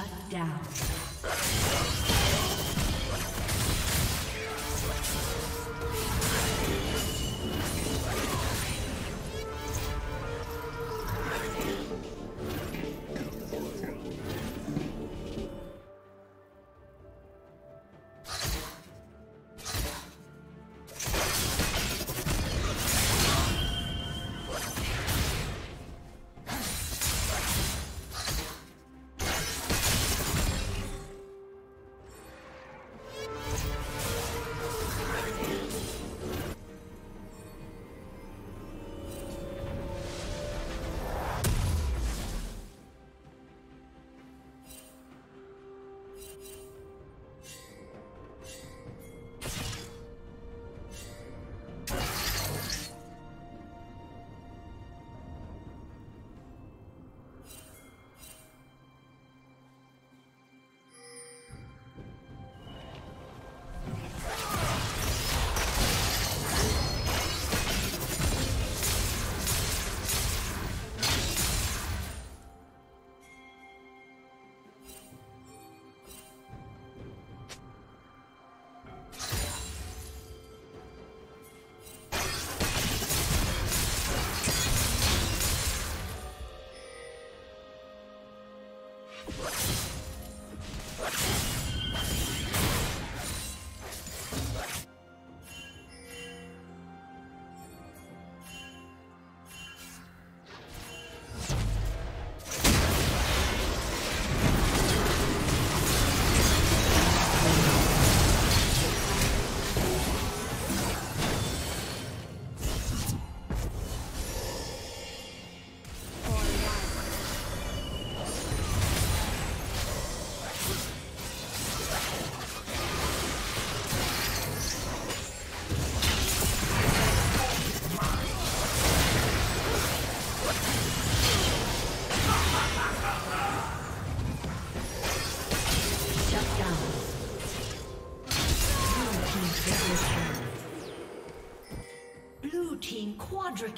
Shut down.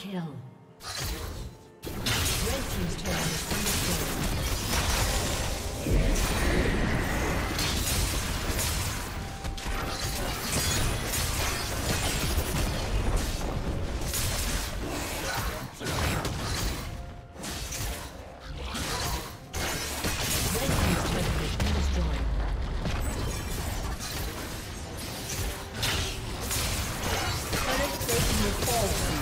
Kill. Red team's turret has been. Turret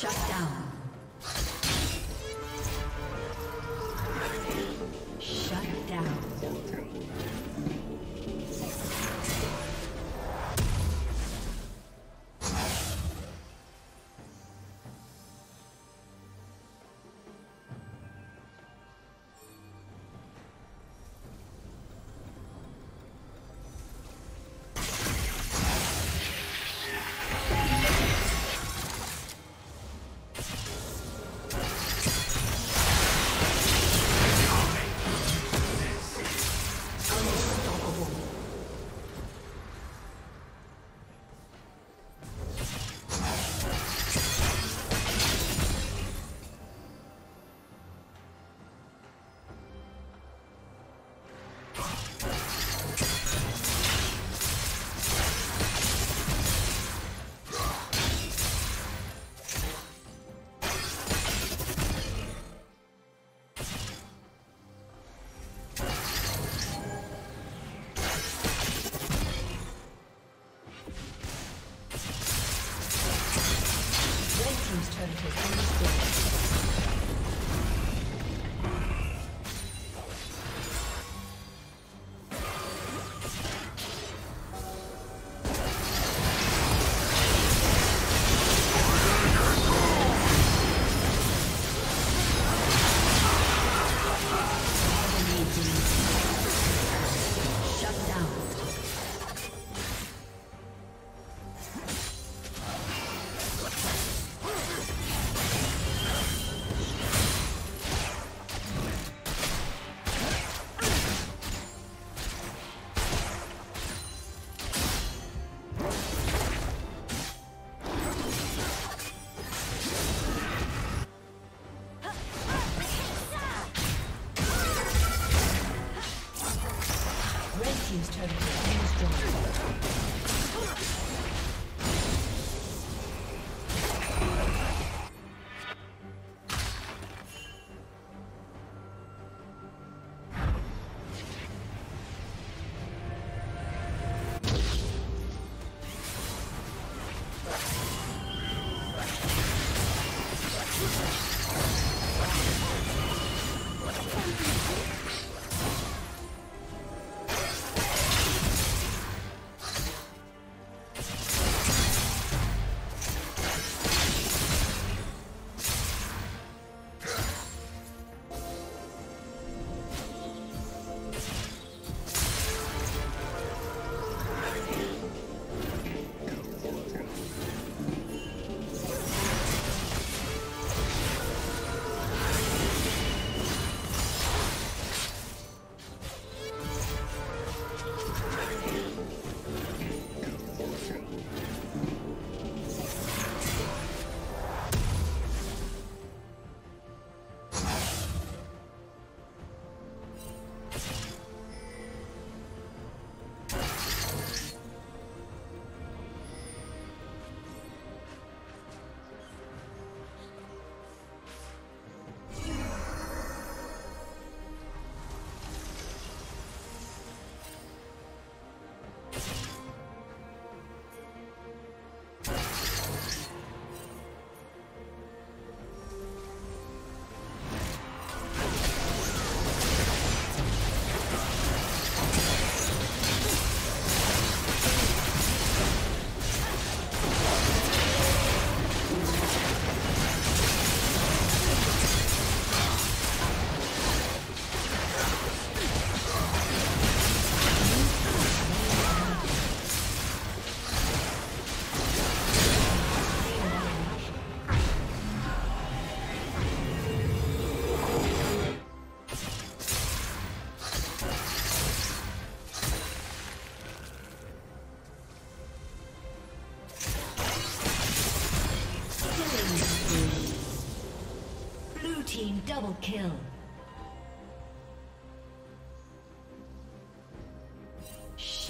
Shut down.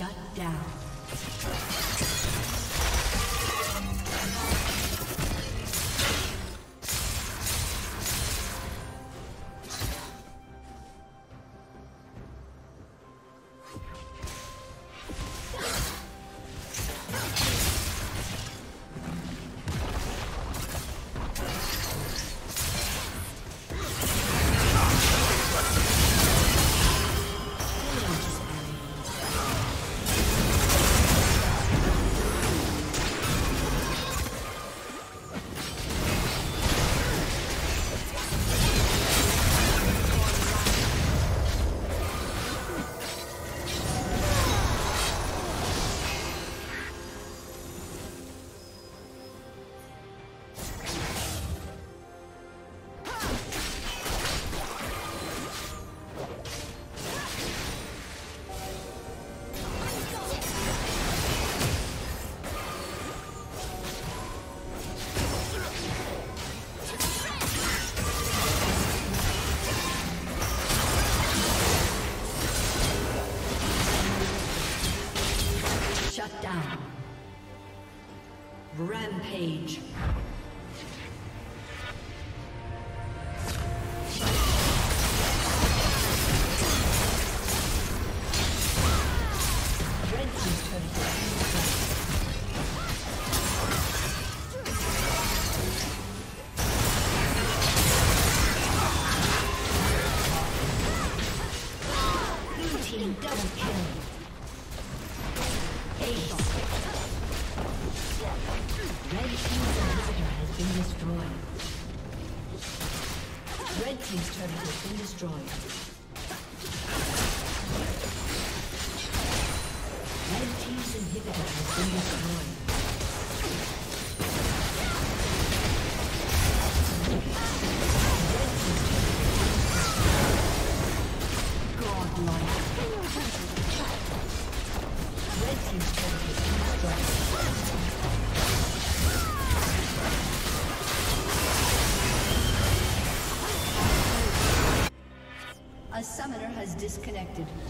Shut down. A summoner has disconnected.